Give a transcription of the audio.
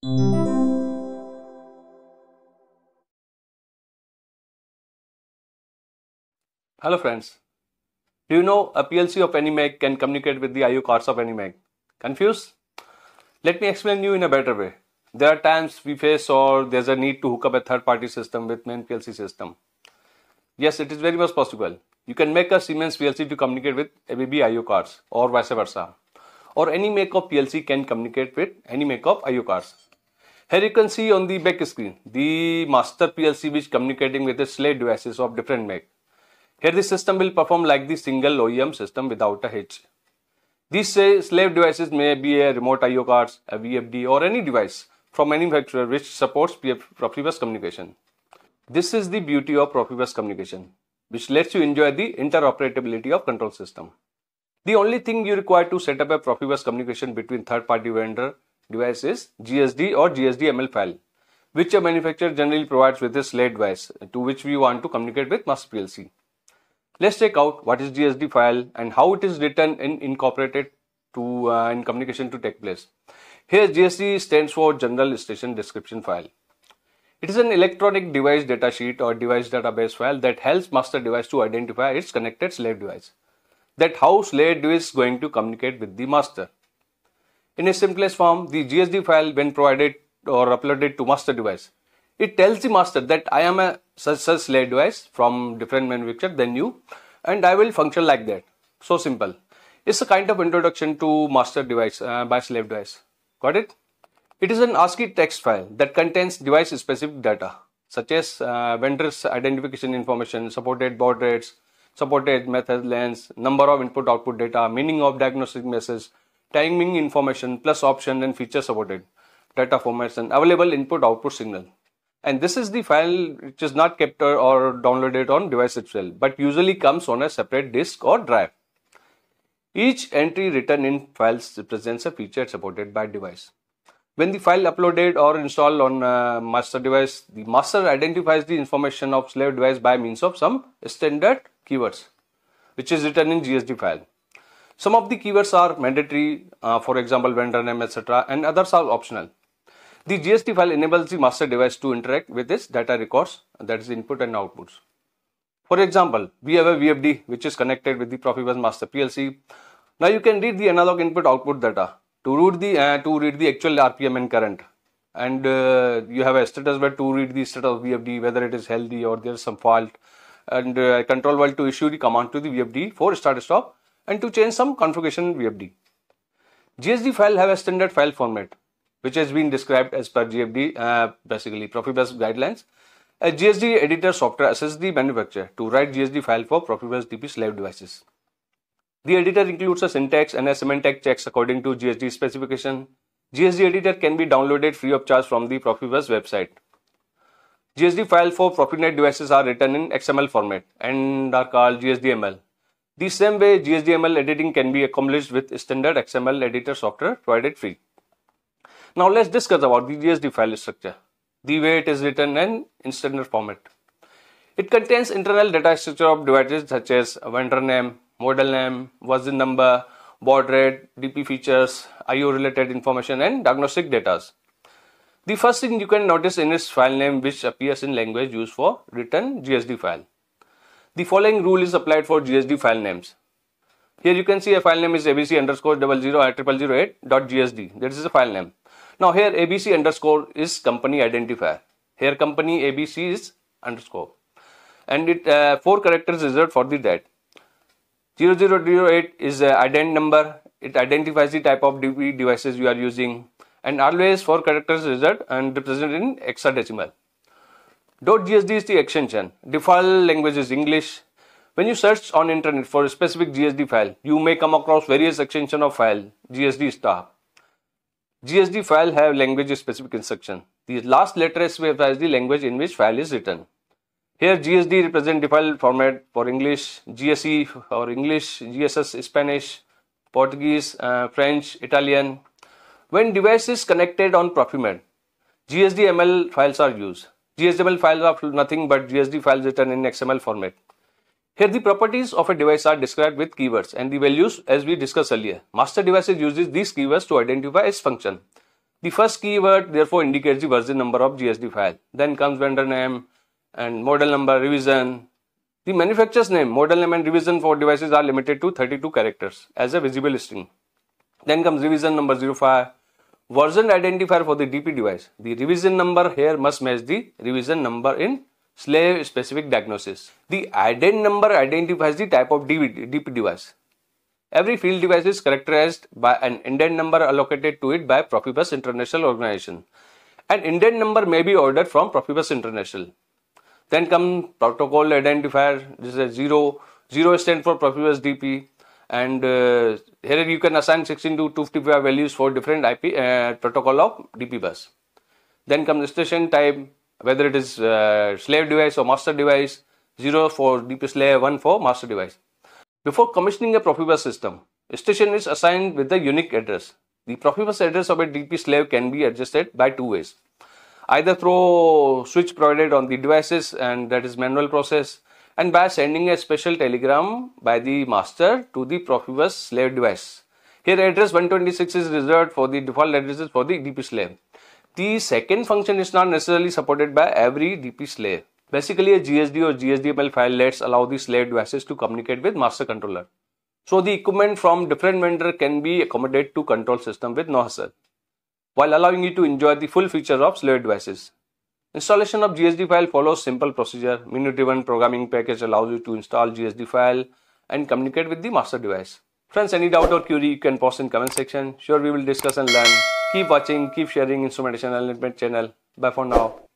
Hello friends. Do you know a PLC of any make can communicate with the IO cards of any make? Confused? Let me explain you in a better way. There are times we face or there's a need to hook up a third party system with main PLC system. Yes, it is very much possible. You can make a Siemens PLC to communicate with ABB IO cards or vice versa. Or any make of PLC can communicate with any make of IO cards. Here you can see on the back screen the master PLC which communicating with the slave devices of different make. Here the system will perform like the single OEM system without a hitch. These uh, slave devices may be a remote I.O. cards, a VFD or any device from manufacturer which supports Profibus communication. This is the beauty of Profibus communication, which lets you enjoy the interoperability of control system. The only thing you require to set up a Profibus communication between third-party vendor device is GSD or GSD-ML file, which a manufacturer generally provides with a slave device to which we want to communicate with master PLC. Let's check out what is GSD file and how it is written and incorporated to uh, in communication to take place. Here GSD stands for General Station Description File. It is an electronic device datasheet or device database file that helps master device to identify its connected slave device. That how slave device is going to communicate with the master. In a simplest form, the GSD file when provided or uploaded to master device it tells the master that I am a such such slave device from different manufacturer than you and I will function like that. So simple. It's a kind of introduction to master device uh, by slave device. Got it? It is an ASCII text file that contains device specific data such as uh, vendor's identification information, supported baud rates, supported method lengths, number of input output data, meaning of diagnostic message, timing information plus option and feature supported data formats and available input output signal and this is the file which is not kept or downloaded on device itself but usually comes on a separate disk or drive. Each entry written in files represents a feature supported by device. When the file uploaded or installed on uh, master device, the master identifies the information of slave device by means of some standard keywords, which is written in GSD file. Some of the keywords are mandatory, uh, for example, vendor name, etc., and others are optional. The GSD file enables the master device to interact with its data records, that is input and outputs. For example, we have a VFD which is connected with the Profibus master PLC. Now you can read the analog input output data to read the uh, to read the actual RPM and current, and uh, you have a status where to read the status of VFD whether it is healthy or there is some fault, and uh, control valve to issue the command to the VFD for start stop and to change some configuration VFD. GSD file have a standard file format which has been described as per GFD, uh, basically Profibus guidelines. A GSD editor software assists the manufacturer to write GSD file for Profibus DP slave devices. The editor includes a syntax and a semantic checks according to GSD specification. GSD editor can be downloaded free of charge from the Profibus website. GSD file for Profinet devices are written in XML format and are called GSDML. The same way GSDML editing can be accomplished with standard XML editor software provided free. Now let's discuss about the GSD file structure, the way it is written in, in standard format. It contains internal data structure of devices such as vendor name, model name, version number, baud rate, DP features, IO related information and diagnostic data. The first thing you can notice in its file name which appears in language used for written GSD file. The following rule is applied for GSD file names. Here you can see a file name is abc underscore double zero at triple zero eight dot gsd. That is a file name. Now here ABC underscore is company identifier. Here company ABC is underscore. And it uh, four characters reserved for the that. 0008 is a ident number. It identifies the type of DP devices you are using. And always four characters reserved and represented in hexadecimal. .gsd is the extension. Default language is English. When you search on internet for a specific GSD file, you may come across various extension of file, GSD star. GSD file have language specific instruction. The last letter specifies the language in which file is written. Here GSD represent default format for English, GSE for English, GSS Spanish, Portuguese, uh, French, Italian. When device is connected on Profinet, GSD-ML files are used. GSDML files are nothing but GSD files written in XML format. Here the properties of a device are described with keywords and the values as we discussed earlier. Master devices uses these keywords to identify its function. The first keyword therefore indicates the version number of GSD file. Then comes vendor name and model number revision. The manufacturer's name, model name and revision for devices are limited to 32 characters as a visible string. Then comes revision number 05. Version identifier for the DP device. The revision number here must match the revision number in slave specific diagnosis. The ident number identifies the type of DP device. Every field device is characterized by an indent number allocated to it by Profibus International Organization. An indent number may be ordered from Profibus International. Then come protocol identifier. This is a zero. Zero stands for Profibus DP. And uh, here you can assign 16 to 255 values for different IP uh, protocol of DP bus. Then comes station type, whether it is uh, slave device or master device. Zero for DP slave, one for master device. Before commissioning a Profibus system, station is assigned with the unique address. The Profibus address of a DP slave can be adjusted by two ways. Either through switch provided on the devices and that is manual process and by sending a special telegram by the master to the Profibus slave device. Here address 126 is reserved for the default addresses for the DP slave. The second function is not necessarily supported by every DP slave. Basically, a GSD or GSDML file lets allow the slave devices to communicate with master controller. So the equipment from different vendor can be accommodated to control system with no hassle, while allowing you to enjoy the full features of slave devices. Installation of GSD file follows simple procedure. Menu-driven programming package allows you to install GSD file and communicate with the master device. Friends, any doubt or query you can post in comment section. Sure, we will discuss and learn. Keep watching, keep sharing Instrumentation Unlimited channel. Bye for now.